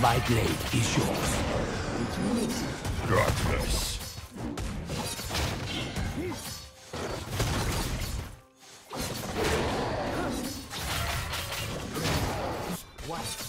My blade is yours. Darkness. One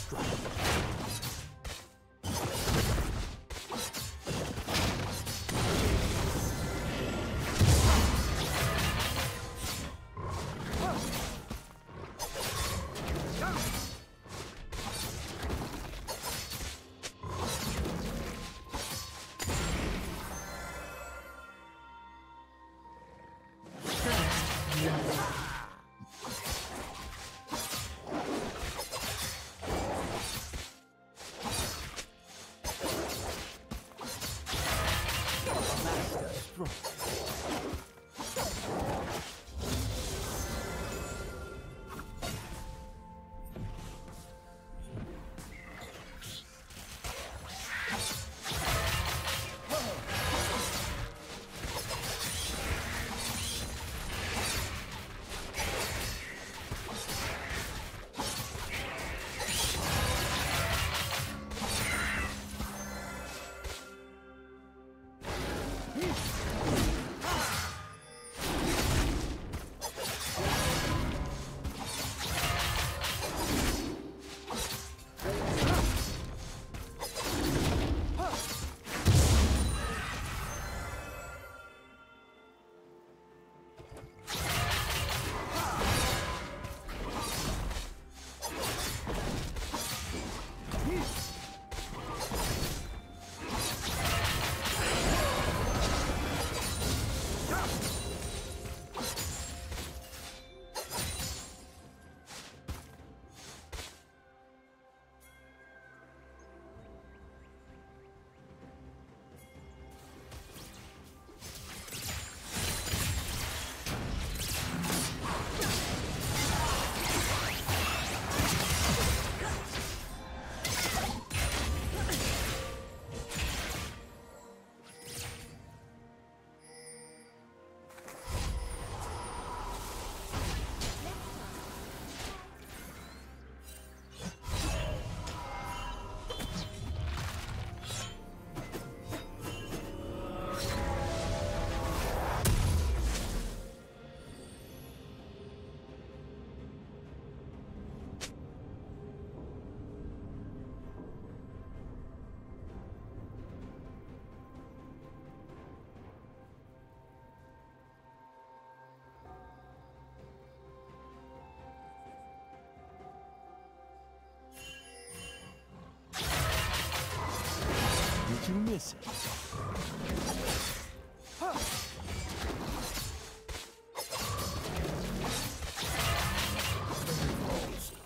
you miss it?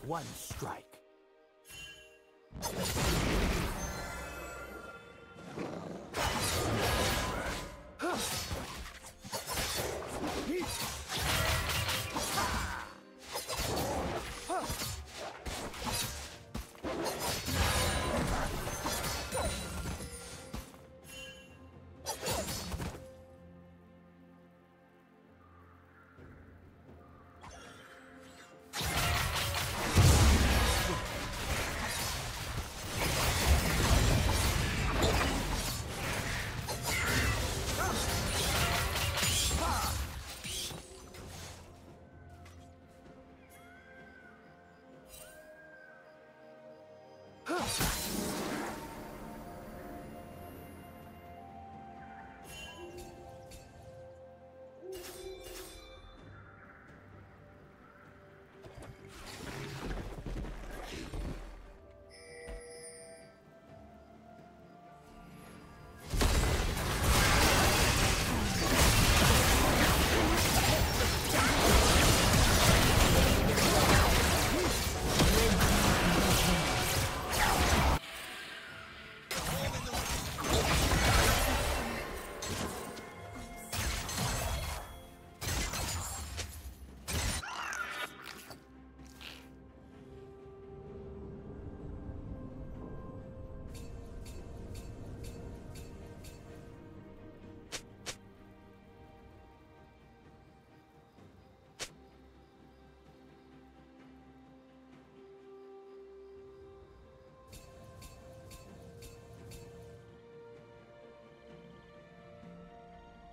One strike.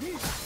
Peace.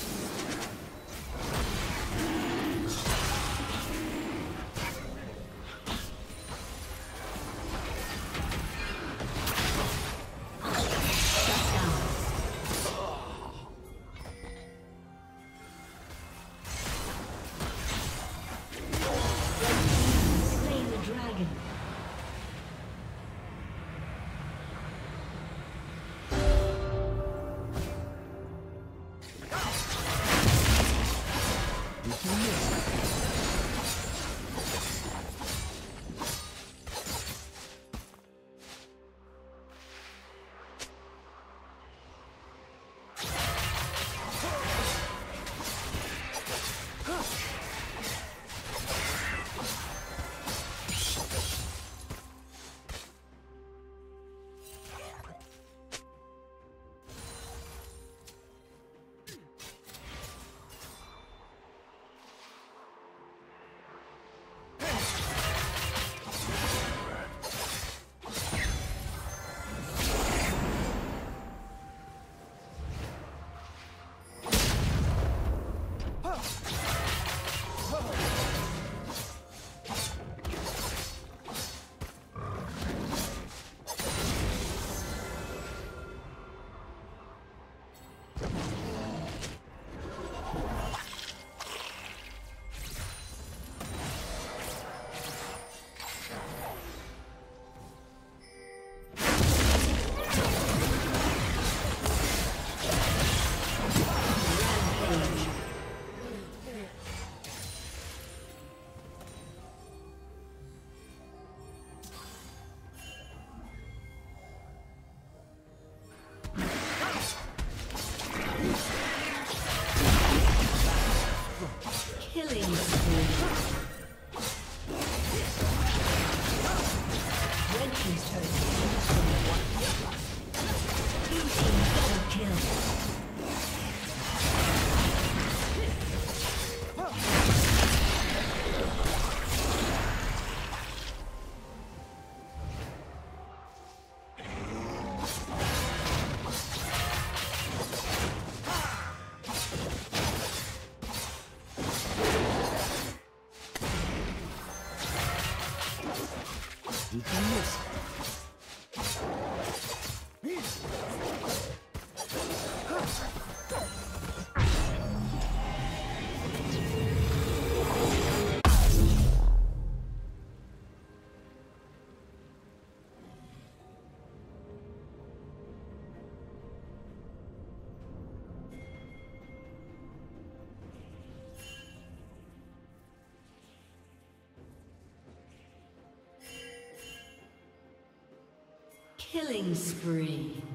Killing spree.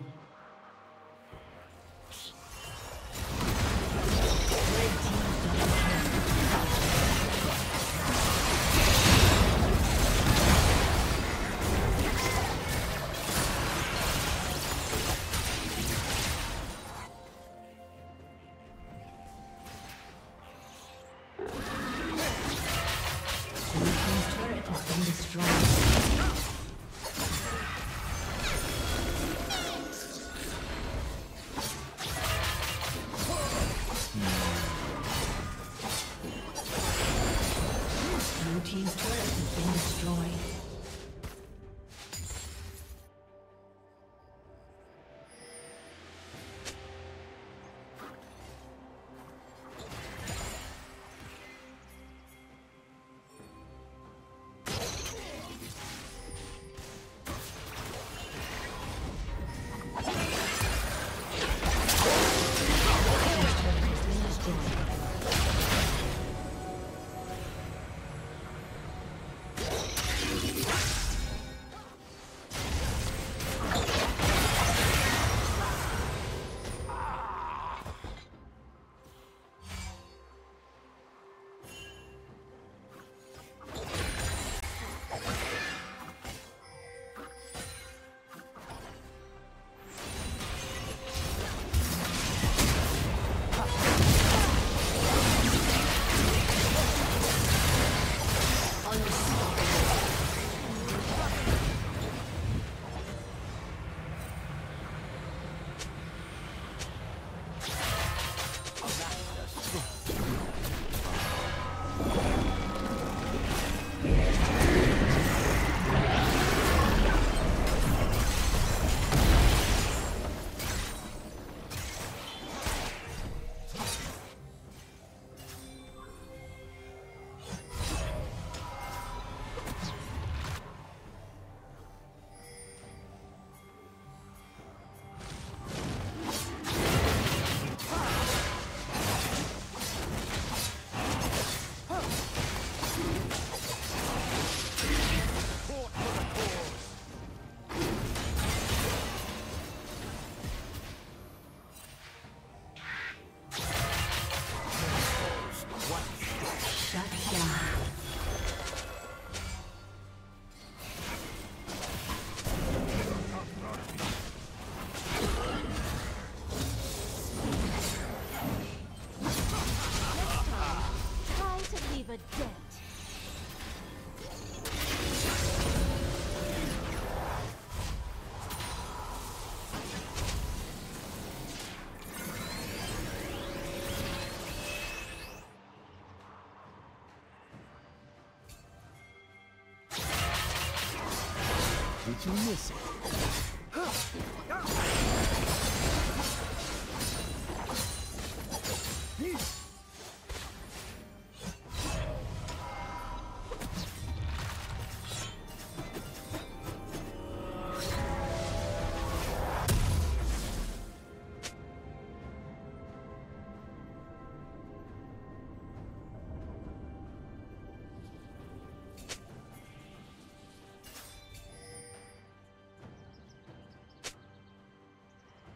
You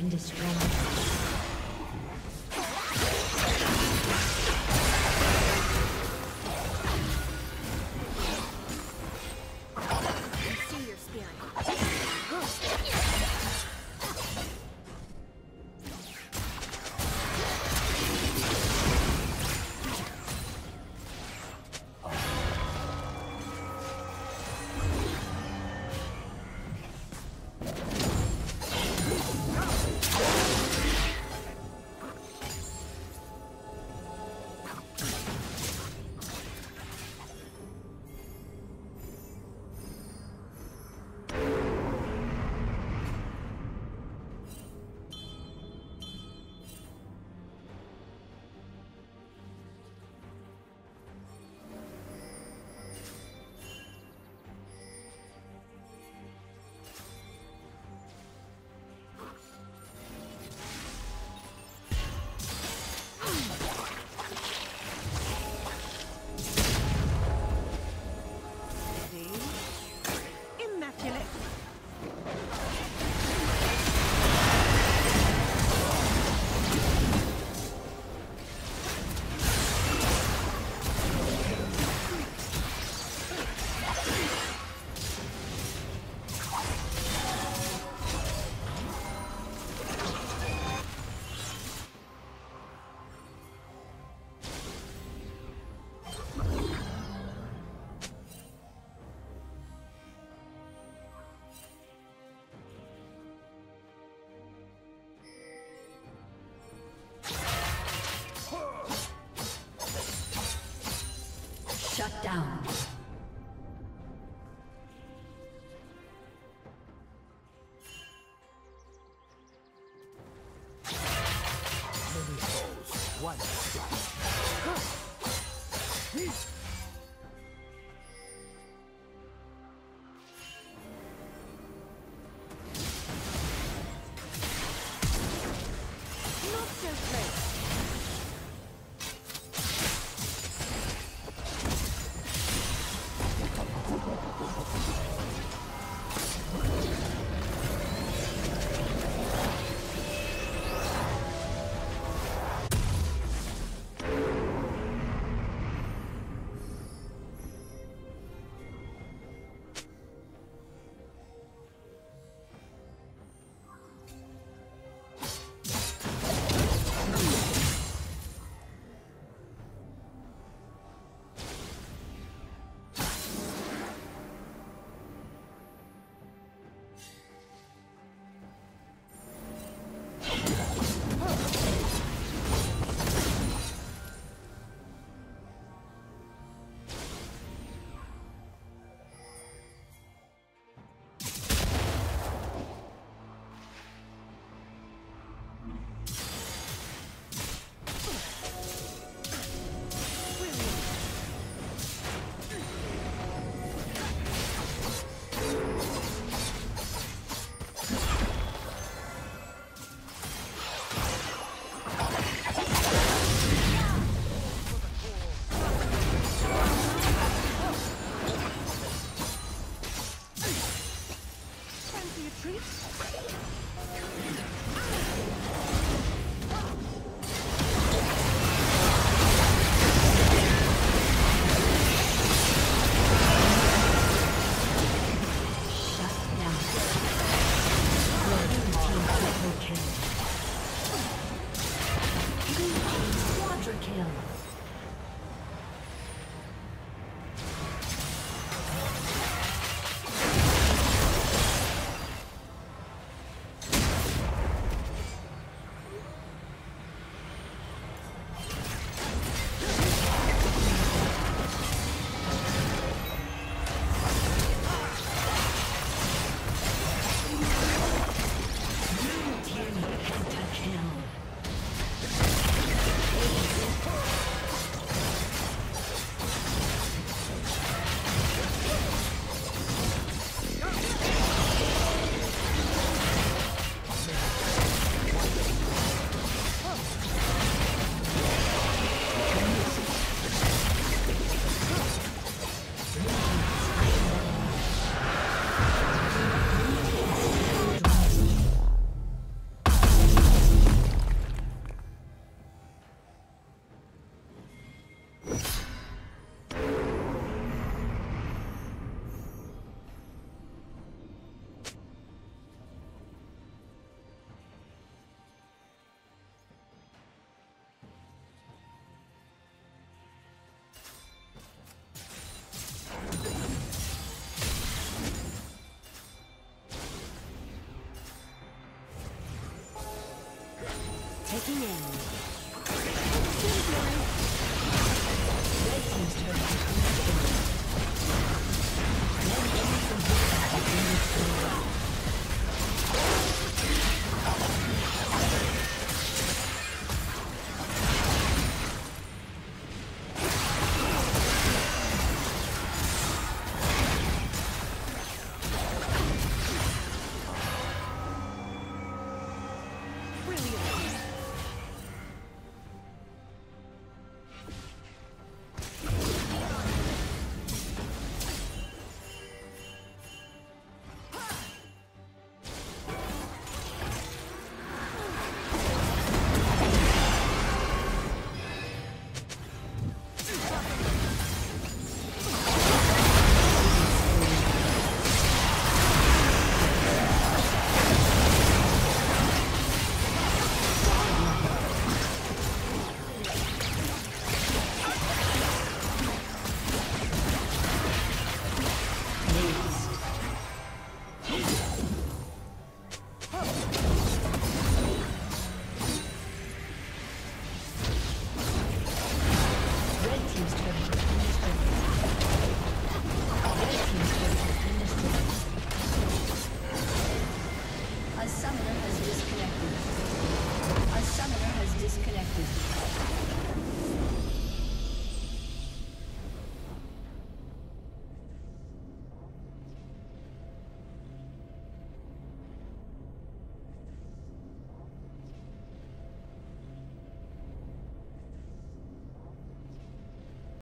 Been destroyed. One. Taking in.